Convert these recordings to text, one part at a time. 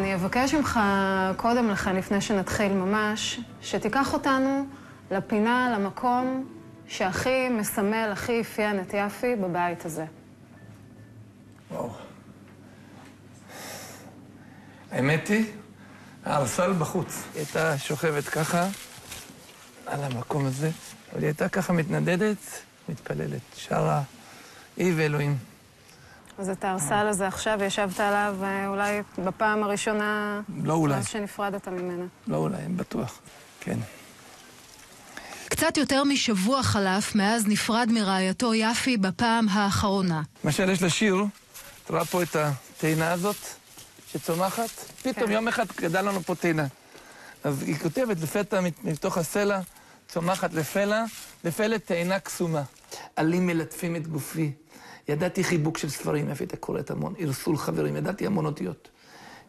אני אבקש ממך קודם לכן, לפני שנתחיל ממש, שתיקח אותנו לפינה, למקום שהכי מסמל, הכי אפיין את יפי בבית הזה. וואו. האמת היא, הארסל בחוץ. היא הייתה שוכבת ככה, על המקום הזה, אבל היא הייתה ככה מתנדדת, מתפללת, שרה, היא ואלוהים. אז את הארסל הזה עכשיו, ישבת עליו אה, אולי בפעם הראשונה... לא אולי. מאז שנפרדת ממנה. לא אולי, בטוח, כן. קצת יותר משבוע חלף מאז נפרד מרעייתו יפי בפעם האחרונה. למשל, יש לה שיר, את רואה פה את התאנה הזאת שצומחת? פתאום כן. יום אחד גדל לנו פה תאנה. אז היא כותבת לפתע מת- מתוך הסלע, צומחת לפלע, לפלא תאנה קסומה. עלים מלטפים את גופי. ידעתי חיבוק של ספרים, איפה הייתה קוראת המון, ערסול חברים, ידעתי המון אותיות.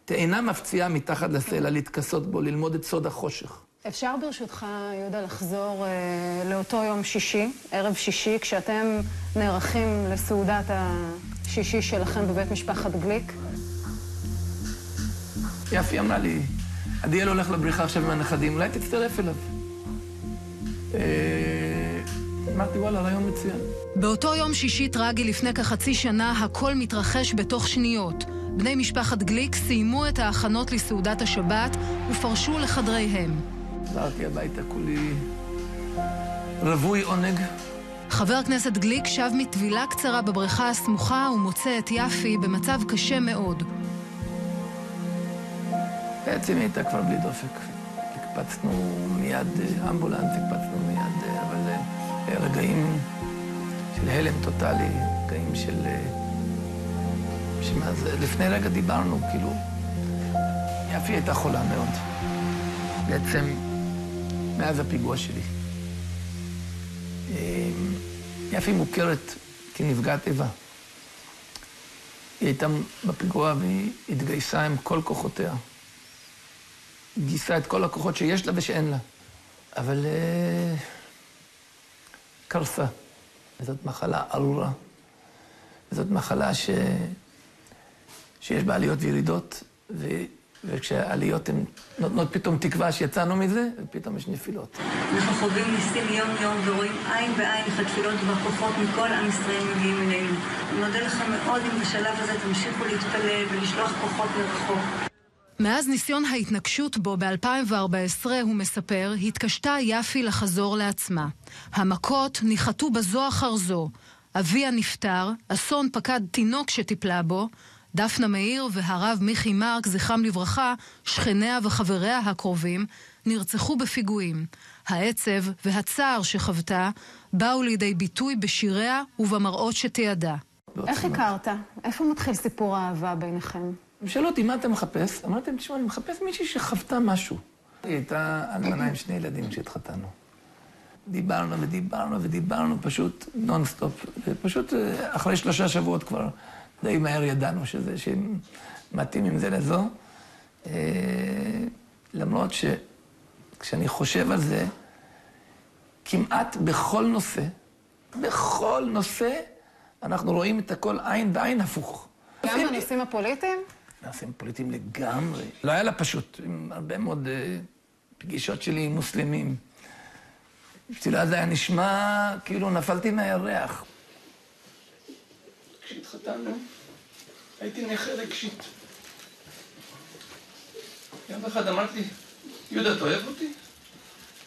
תאנה מפציעה מתחת לסלע, להתכסות בו, ללמוד את סוד החושך. אפשר ברשותך, יהודה, לחזור אה, לאותו יום שישי, ערב שישי, כשאתם נערכים לסעודת השישי שלכם בבית משפחת גליק? יפי אמרה לי, עדיאל הולך לבריכה עכשיו עם הנכדים, אולי תצטרף אליו. אה, אמרתי, וואלה, רעיון מצוין. באותו יום שישי טרגי לפני כחצי שנה, הכל מתרחש בתוך שניות. בני משפחת גליק סיימו את ההכנות לסעודת השבת ופרשו לחדריהם. חזרתי הביתה כולי רווי עונג. חבר הכנסת גליק שב מטבילה קצרה בבריכה הסמוכה ומוצא את יפי במצב קשה מאוד. בעצם היא הייתה כבר בלי דופק. הקפצנו מיד אמבולנס, הקפצנו מיד, אבל אה, רגעים של הלם טוטאלי, רגעים של... אה, שמה זה, לפני רגע דיברנו, כאילו, יפי הייתה חולה מאוד. בעצם, מאז הפיגוע שלי. אה, יפי מוכרת כנפגעת איבה. היא הייתה בפיגוע והיא התגייסה עם כל כוחותיה. גייסה את כל הכוחות שיש לה ושאין לה. אבל אה, קרסה. וזאת מחלה ארורה. וזאת מחלה ש... שיש בה עליות וירידות, ו... וכשהעליות הן נותנות פתאום תקווה שיצאנו מזה, ופתאום יש נפילות. אנחנו חווים ניסים יום-יום ורואים עין בעין איך התפילות והכוחות מכל עם ישראל מגיעים אלינו. אני מודה לך מאוד אם בשלב הזה תמשיכו להתפלל ולשלוח כוחות מרחוק. מאז ניסיון ההתנקשות בו ב-2014, הוא מספר, התקשתה יפי לחזור לעצמה. המכות ניחתו בזו אחר זו. אביה נפטר, אסון פקד תינוק שטיפלה בו, דפנה מאיר והרב מיכי מרק, זכרם לברכה, שכניה וחבריה הקרובים, נרצחו בפיגועים. העצב והצער שחוותה באו לידי ביטוי בשיריה ובמראות שתיעדה. איך הכרת? איפה מתחיל סיפור האהבה ביניכם? הם שאלו אותי, מה אתה מחפש? אמרתי להם, תשמע, אני מחפש מישהי שחוותה משהו. היא הייתה אלמנה עם שני ילדים כשהתחתנו. דיברנו ודיברנו ודיברנו פשוט נונסטופ. ופשוט אה, אחרי שלושה שבועות כבר די מהר ידענו שזה, שהם מתאימים זה לזו. אה, למרות שכשאני חושב על זה, כמעט בכל נושא, בכל נושא, אנחנו רואים את הכל עין בעין הפוך. גם בנושאים הפוליטיים? נושאים פוליטיים לגמרי. לא היה לה פשוט, עם הרבה מאוד אה, פגישות שלי עם מוסלמים. בשבילה זה היה נשמע כאילו נפלתי מהירח. כשהתחתנו, הייתי נכה רגשית. יום אחד אמרת יהודה, אתה אוהב אותי?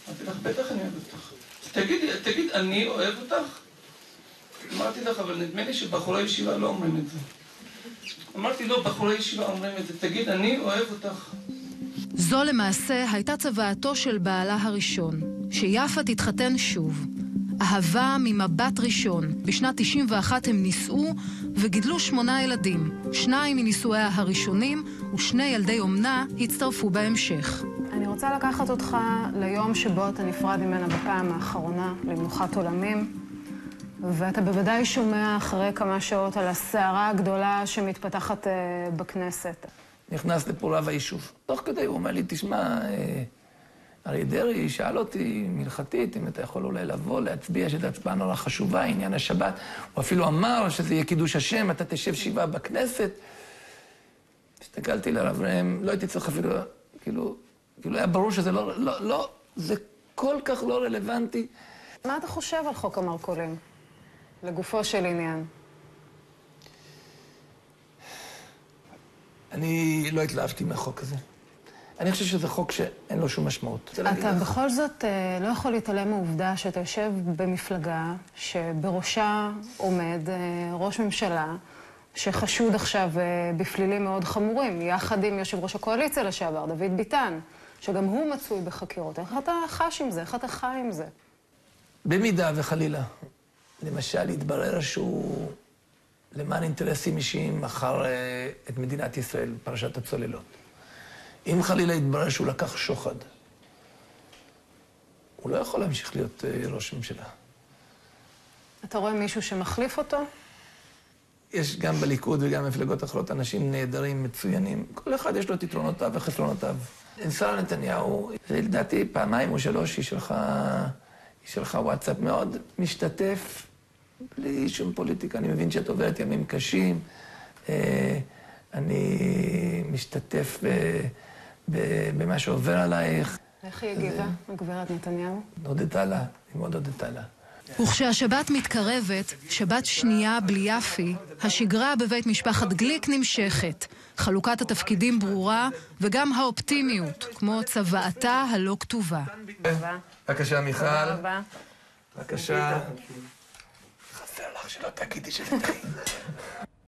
אמרתי לך, בטח אני אוהב אותך. תגידי, תגיד, אני אוהב אותך? אמרתי לך, אבל נדמה לי שבחורי ישיבה לא אומרים את זה. אמרתי לו, בחורי ישיבה אומרים את זה, תגיד, אני אוהב אותך. זו למעשה הייתה צוואתו של בעלה הראשון, שיפה תתחתן שוב. אהבה ממבט ראשון. בשנת 91 הם נישאו וגידלו שמונה ילדים. שניים מנישואיה הראשונים ושני ילדי אומנה הצטרפו בהמשך. אני רוצה לקחת אותך ליום שבו אתה נפרד ממנה בפעם האחרונה, למנוחת עולמים, ואתה בוודאי שומע אחרי כמה שעות על הסערה הגדולה שמתפתחת אה, בכנסת. נכנס לפה רב היישוב. תוך כדי הוא אומר לי, תשמע, אה, אריה דרעי שאל אותי מלכתית אם אתה יכול אולי לבוא, להצביע, שזו הצבעה נורא חשובה, עניין השבת. הוא אפילו אמר שזה יהיה קידוש השם, אתה תשב שבעה בכנסת. הסתכלתי לרב ראם, לא הייתי צריך אפילו, כאילו, כאילו היה ברור שזה לא, לא, לא, זה כל כך לא רלוונטי. מה אתה חושב על חוק המרכולים? לגופו של עניין. אני לא התלהבתי מהחוק הזה. אני חושב שזה חוק שאין לו שום משמעות. אתה בכל זאת אה, לא יכול להתעלם מהעובדה שאתה יושב במפלגה שבראשה עומד אה, ראש ממשלה שחשוד עכשיו אה, בפלילים מאוד חמורים, יחד עם יושב ראש הקואליציה לשעבר, דוד ביטן, שגם הוא מצוי בחקירות. איך אתה חש עם זה? איך אתה חי עם זה? במידה וחלילה, למשל, יתברר שהוא למען אינטרסים אישיים מכר את מדינת ישראל, פרשת הצוללות. אם חלילה יתברר שהוא לקח שוחד, הוא לא יכול להמשיך להיות אה, ראש ממשלה. אתה רואה מישהו שמחליף אותו? יש גם בליכוד וגם במפלגות אחרות אנשים נהדרים, מצוינים. כל אחד יש לו את יתרונותיו וחסרונותיו. שרה נתניהו, לדעתי פעמיים או שלוש, היא שלחה, שלחה וואטסאפ מאוד משתתף, בלי שום פוליטיקה. אני מבין שאת עוברת ימים קשים. אה, אני משתתף במה שעובר עלייך. איך היא הגיבה, הגברת נתניהו? הודתה לה, היא מאוד הודתה לה. וכשהשבת מתקרבת, שבת שנייה בלי יפי, השגרה בבית משפחת גליק נמשכת. חלוקת התפקידים ברורה, וגם האופטימיות, כמו צוואתה הלא כתובה. בבקשה, מיכל. בבקשה. חסר לך שלא תגידי שזה טעים.